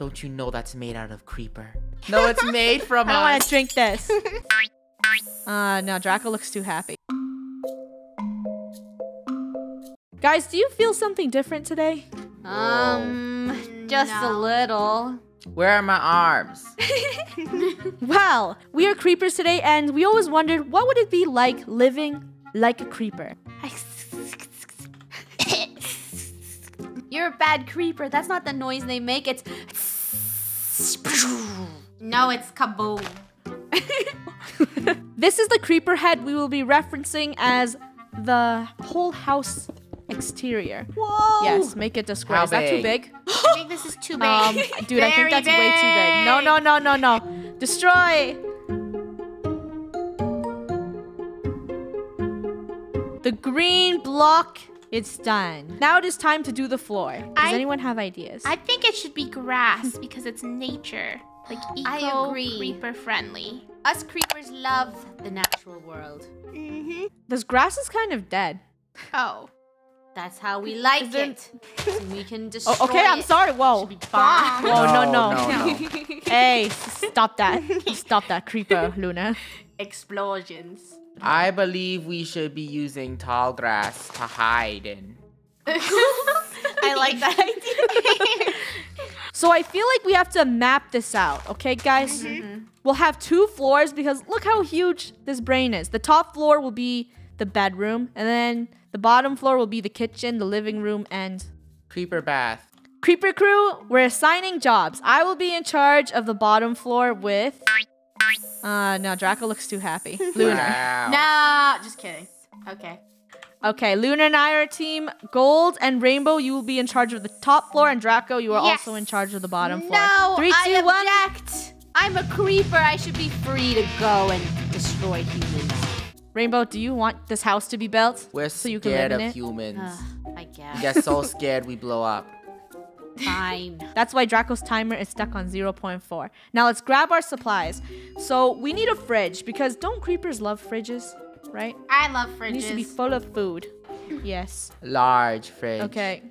Don't you know that's made out of creeper? No, it's made from I don't want to drink this. Uh, no, Draco looks too happy. Guys, do you feel something different today? Um, just a little. Where are my arms? Well, we are creepers today, and we always wondered what would it be like living like a creeper. You're a bad creeper. That's not the noise they make. It's. No, it's kaboom. This is the creeper head we will be referencing as the whole house exterior. Whoa! Yes, make it a square. How is that too big? big? I think this is too big. Um, dude, I think Very that's way too big. No, big. no, no, no, no. Destroy. The green block is done. Now it is time to do the floor. Does I- anyone have ideas? I think it should be grass because it's nature. Like eco creeper friendly. Us creepers love the natural world. Mm-hmm. this grass is kind of dead. Oh. That's how we like Is there- it. So we can destroy Oh, okay, I'm it. sorry. Whoa. Should be bombed. Whoa, no, no. no, no. Hey, stop that. Stop that, creeper, Luna. Explosions. I believe we should be using tall grass to hide in. I like that idea. So I feel like we have to map this out, okay, guys? Mm-hmm. Mm-hmm. We'll have two floors because look how huge this brain is. The top floor will be the bedroom, and then the bottom floor will be the kitchen, the living room, and Creeper bath. Creeper Crew, we're assigning jobs. I will be in charge of the bottom floor with. Uh, no, Draco looks too happy. Luna. Wow. nah, just kidding. Okay. Okay, Luna and I are a team. Gold and Rainbow, you will be in charge of the top floor, and Draco, you are Yes. also in charge of the bottom floor. No, Three, I one. object. I'm a creeper. I should be free to go and destroy humans. Rainbow, do you want this house to be built? We're so you can scared live of in it? humans. Ugh, I we guess. get so scared we blow up. Fine. That's why Draco's timer is stuck on 0.4. Now let's grab our supplies. So we need a fridge because don't creepers love fridges, right? I love fridges. It needs to be full of food. Yes. Large fridge. Okay.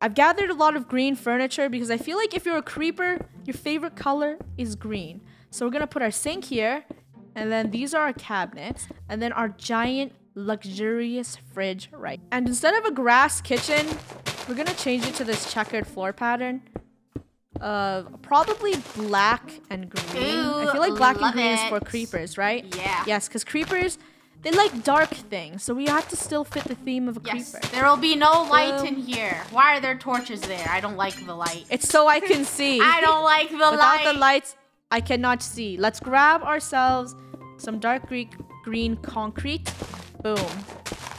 I've gathered a lot of green furniture because I feel like if you're a creeper, your favorite color is green. So we're gonna put our sink here, and then these are our cabinets, and then our giant luxurious fridge right. And instead of a grass kitchen, we're gonna change it to this checkered floor pattern. Uh, probably black and green. I feel like black and green is for creepers, right? Yeah. Yes, because creepers, they like dark things, so we have to still fit the theme of a Yes. creeper. There will be no light Um, in here. Why are there torches there? I don't like the light. It's so I can see. I don't like the Without light. Without the lights, I cannot see. Let's grab ourselves some dark Greek green concrete. Boom.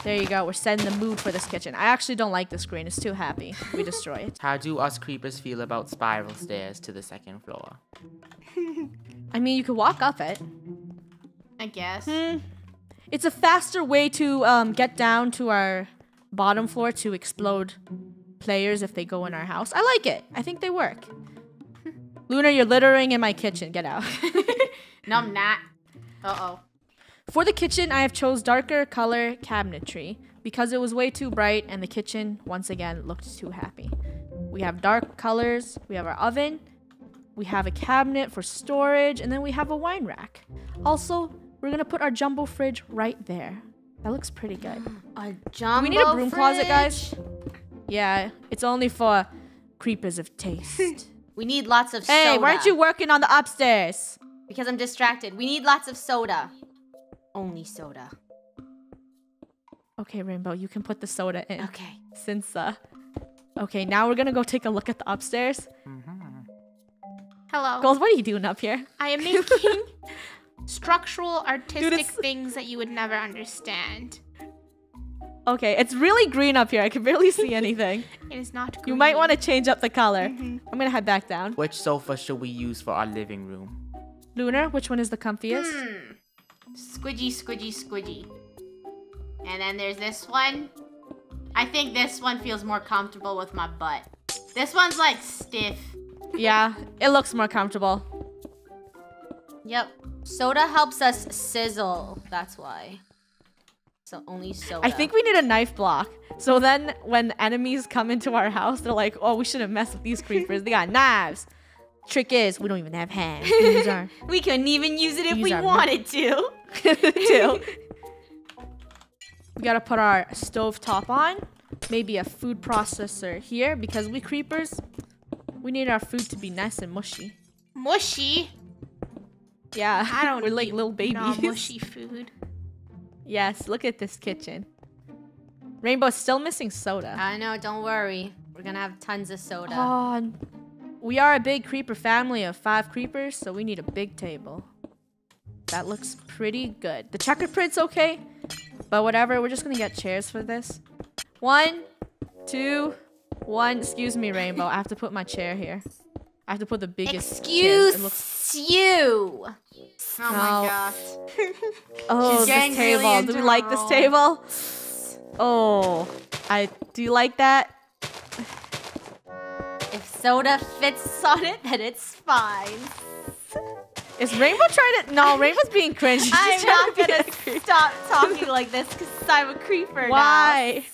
There you go. We're setting the mood for this kitchen. I actually don't like this green. It's too happy. We destroy it. How do us creepers feel about spiral stairs to the second floor? I mean, you could walk up it. I guess. Hmm. It's a faster way to um, get down to our bottom floor to explode players if they go in our house. I like it. I think they work. Luna, you're littering in my kitchen. Get out. No, I'm not. Uh oh. For the kitchen, I have chose darker color cabinetry because it was way too bright and the kitchen, once again, looked too happy. We have dark colors, we have our oven, we have a cabinet for storage, and then we have a wine rack. Also, we're gonna put our jumbo fridge right there. That looks pretty good. A jumbo we need a broom closet, guys? Yeah, it's only for creepers of taste. We need lots of soda. hey, soda. weren't you working on the upstairs? Because I'm distracted. We need lots of soda. Only soda. Okay, Rainbow, you can put the soda in. Okay. Since, uh. Okay, now we're gonna go take a look at the upstairs. Hello. Gold, what are you doing up here? I am making structural, artistic it's- things that you would never understand. Okay, it's really green up here. I can barely see anything. It is not. You might want to change up the color. I'm gonna head back down. Which sofa should we use for our living room? Lunar, which one is the comfiest? Hmm. Squidgy, squidgy, squidgy. And then there's this one. I think this one feels more comfortable with my butt. This one's like stiff. Yeah, it looks more comfortable. Yep. Soda helps us sizzle. That's why. So only soda. I think we need a knife block. So then when enemies come into our house, they're like, oh, we shouldn't mess with these creepers. They got knives. Trick is, we don't even have hands. We use our We couldn't even use it if Use we wanted to. too. We gotta put our stove top on. Maybe a food processor here because we creepers, we need our food to be nice and mushy. Mushy. Yeah, I don't We're like little babies. Non-mushy food. Yes, look at this kitchen. Rainbow's still missing soda. I know. Don't worry. We're gonna have tons of soda. Oh, n- we are a big creeper family of five creepers, so we need a big table. That looks pretty good. The checker print's okay, but whatever. We're just gonna get chairs for this. One, two, one. Excuse me, Rainbow. I have to put my chair here. I have to put the biggest. chairs. It looks- Excuse you. Oh No. my gosh. oh, She's this table. really do we like this table? Oh, I do. You like that? If soda fits on it, then it's fine. Is Rainbow trying to? No, Rainbow's being cringe. She's I'm not to gonna a creep. stop talking like this because I'm a creeper now. Why?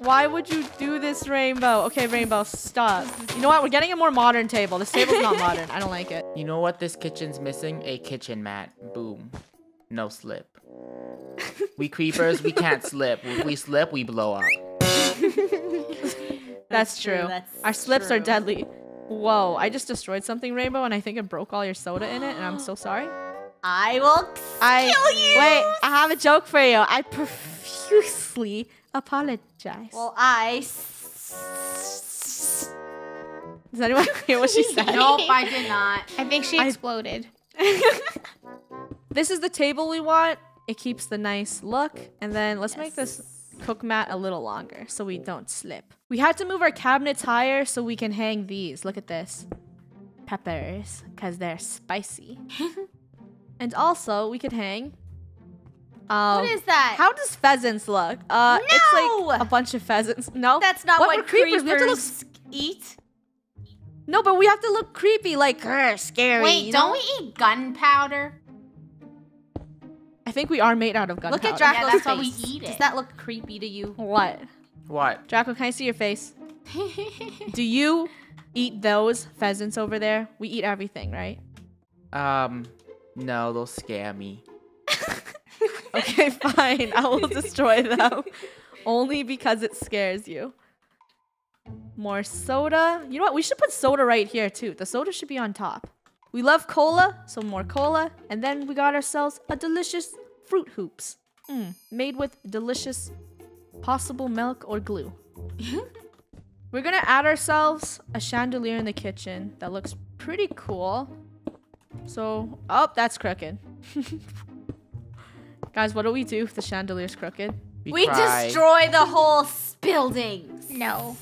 Why would you do this, Rainbow? Okay, Rainbow, stop. You know what? We're getting a more modern table. This table's not modern. I don't like it. You know what this kitchen's missing? A kitchen mat. Boom. No slip. we creepers, we can't slip. If we slip, we blow up. That's, true, true. that's Our slips are deadly. Whoa, I just destroyed something, Rainbow, and I think it broke all your soda in it, and I'm so sorry. I will I kill you. wait. I have a joke for you. I profusely apologize. Well, I. s- Does anyone hear what she said? Nope, I did not. I think she I- exploded. This is the table we want. It keeps the nice look. And then let's make this cook mat a little longer so we don't slip. We had to move our cabinets higher so we can hang these. Look at this. Peppers, because they're spicy. and also, we could hang. Um, What is that? How does pheasants look? Uh, it's like a bunch of pheasants. No, That's not What, what, creepers, we have to look creepers eat. no, but we have to look creepy, like "Grr, scary. Wait, don't know? we eat gunpowder? I think we are made out of gunpowder. Look at Draco's Yeah, that's why we eat it. Does that look creepy to you? What? What? Draco, can I see your face? Do you eat those pheasants over there? We eat everything, right? Um, no, they'll scare me. Okay, fine. I will destroy them. Only because it scares you. More soda. You know what? We should put soda right here, too. The soda should be on top. We love cola, so more cola. And then we got ourselves a delicious fruit hoops. Mm, made with delicious possible milk or glue. We're gonna add ourselves a chandelier in the kitchen that looks pretty cool. So, oh, that's crooked. Guys, what do we do if the chandelier's crooked? We, We destroy the whole building. No.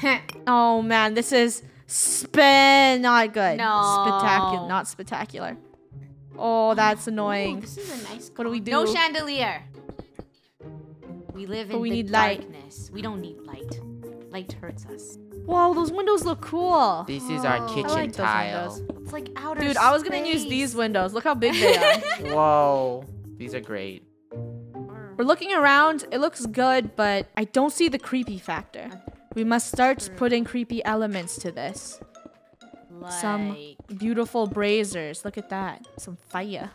Oh man, this is spin not good. No. Spectacular, not spectacular. Oh, that's Ooh, annoying. this is a nice. What do we do? No chandelier. We live But in we the need light. darkness. We don't need light. Light hurts us. Whoa, those windows look cool. This is our. I kitchen like those tile. windows. It's like outer Dude, I was gonna use these windows. Look how big they are. Whoa, these are great. We're looking around. It looks good, but I don't see the creepy factor. We must start putting creepy elements to this. Some beautiful braziers. Look at that. Some fire.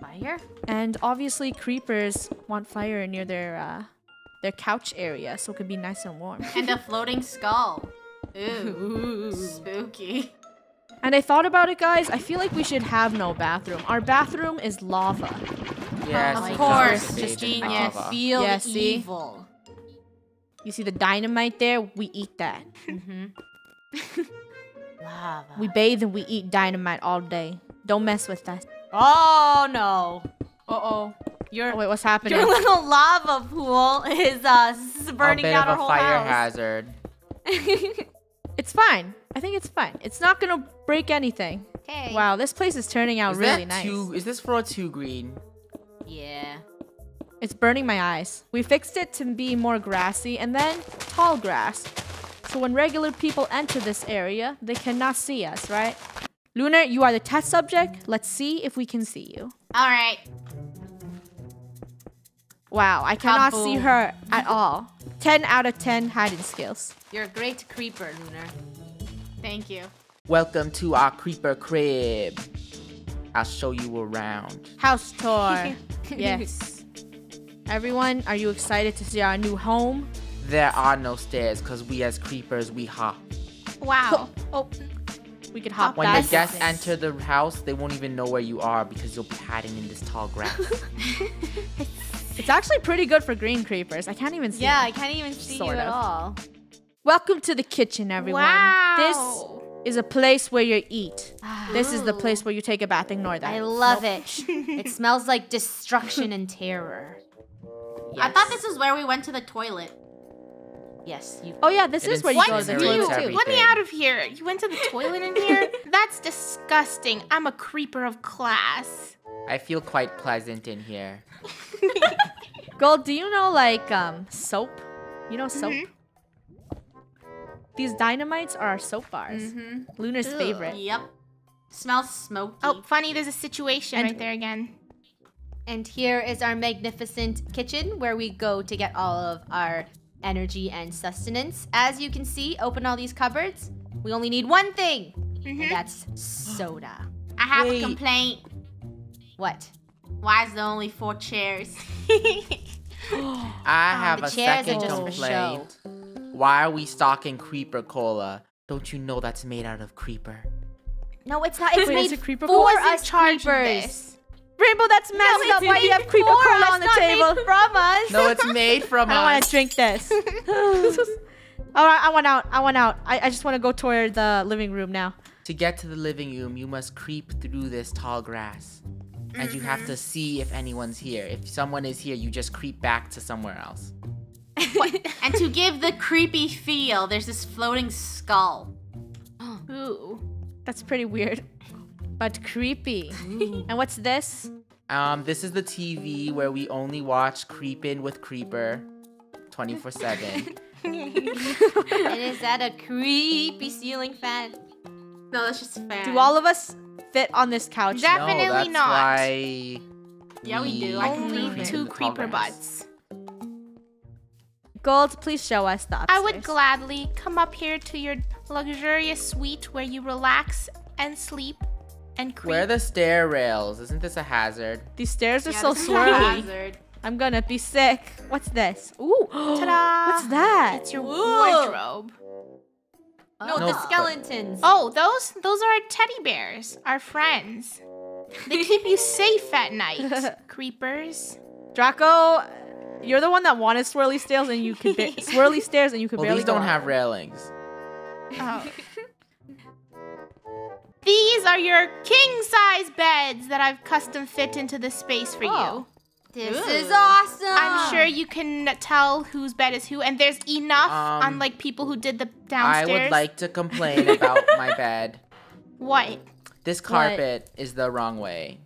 fire. And obviously, creepers want fire near their uh, their couch area, so it could be nice and warm. And a floating skull. Ooh, spooky. And I thought about it, guys. I feel like we should have no bathroom. Our bathroom is lava. Yes, Of course, just staged in genius. Feel Yeah, see? evil. You see the dynamite there? We eat that. Mm-hmm. Lava. We bathe and we eat dynamite all day. Don't mess with us. oh no. Uh oh. Your Oh, wait, what's happening? your little lava pool is uh s- burning a bit down of a whole fire house. hazard. It's fine. I think it's fine. It's not gonna break anything. Okay. Wow, this place is turning out Is really that nice. too? Is this for too green? Yeah. It's burning my eyes. We fixed it to be more grassy and then tall grass. So when regular people enter this area, they cannot see us, right? Lunar, you are the test subject. Let's see if we can see you. All right. Wow, I cannot see her at all. 10 out of 10 hiding skills. You're a great creeper, Lunar. Thank you. Welcome to our creeper crib. I'll show you around. House tour. yes. Everyone, are you excited to see our new home? There are no stairs because we as creepers we hop. Wow. Oh, we could hop When that. the guests enter the house, they won't even know where you are because you'll be hiding in this tall grass. It's actually pretty good for green creepers. I can't even see. Yeah, them. I can't even see Sort you at of. all. Welcome to the kitchen, everyone. Wow. This is a place where you eat. This is the oh. place where you take a bath. Ignore that. I love it. it smells like destruction and terror. I thought this is where we went to the toilet. Yes, you. Oh yeah, this is where you go to the do you? toilet too. everything. Let me out of here. You went to the toilet in here? That's disgusting. I'm a creeper of class. I feel quite pleasant in here. Gold, do you know like um soap? You know soap? These dynamites are our soap bars. Mm-hmm. Luna's Ugh. favorite. Yep. Smells smoky. Oh, funny, there's a situation And- right there again. And here is our magnificent kitchen where we go to get all of our energy and sustenance. As you can see, open all these cupboards. We only need one thing, Mm-hmm. and that's soda. I have Wait. a complaint. What? Why is there only four chairs? I Um, have the a second complaint. Why are we stocking creeper cola? Don't you know that's made out of creeper? No, it's not. It's Wait, is made it creeper for cola? Who was us charge of creepers. This? Rainbow, that's messed No, up. Why do you have made creeper for cola us, on the not made table? from us. No, it's made from us. I want to drink this. All right, I want out. I want out. I, I just want to go toward the living room now. To get to the living room, you must creep through this tall grass. And you have to mm-hmm. see if anyone's here. If someone is here, you just creep back to somewhere else. and to give the creepy feel, there's this floating skull. Ooh. That's pretty weird, but creepy. and what's this? Um, this is the TV where we only watch Creepin' with Creeper 24 7. and is that a creepy ceiling fan? No, that's just a fan. Do all of us fit on this couch? That- no, Definitely that's not. why. Yeah, we do. I can Only leave two in the tall creeper grass. butts. Gold, please show us the I would gladly come up here to your luxurious suite where you relax and sleep and creep. Where are the stair rails? Isn't this a hazard? These stairs are Yeah, so this is a swirly. I'm gonna be sick. What's this? Ooh, Ta-da! What's that? It's your Whoa. wardrobe. No, No, the skeletons. Oh, those those are our teddy bears, our friends. They keep you safe at night, creepers. Draco, you're the one that wanted swirly stairs and you could ba- swirly stairs and you could Well, barely these don't go have railings. Oh. These are your king size beds that I've custom fit into the space for Oh. This Ooh. is awesome. I'm sure you can tell whose bed is who, and there's enough, Um, unlike people who did the downstairs. I would like to complain about my bed. what? This carpet is the wrong way.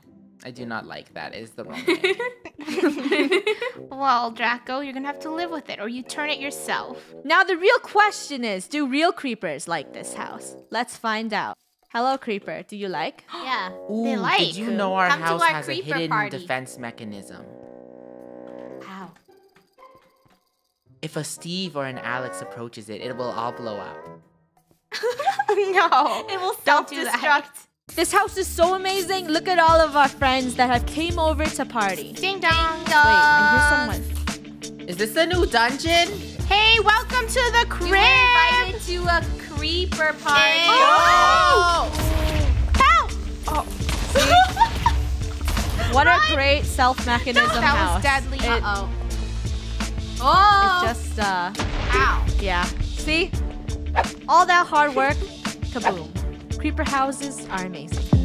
I do not like that. It is the wrong way. Well, Draco, you're gonna have to live with it, or you turn it yourself. Now the real question is, do real creepers like this house? Let's find out. Hello, creeper. Do you like? Yeah. Ooh, like did you know our come house our has a hidden party. defense mechanism? How? If a Steve or an Alex approaches it, it will all blow up. no. It will Don't do that. self-destruct. This house is so amazing. Look at all of our friends that have came over to party. Ding dong. Wait, I hear someone. Is this the new dungeon? Hey, welcome to the crib. You crib. were invited to a creeper party. Oh! Help! What a great self mechanism That house. was deadly. It- Uh-oh. Oh! It's just uh Ow. yeah. See? All that hard work, kaboom. Creeper houses are amazing.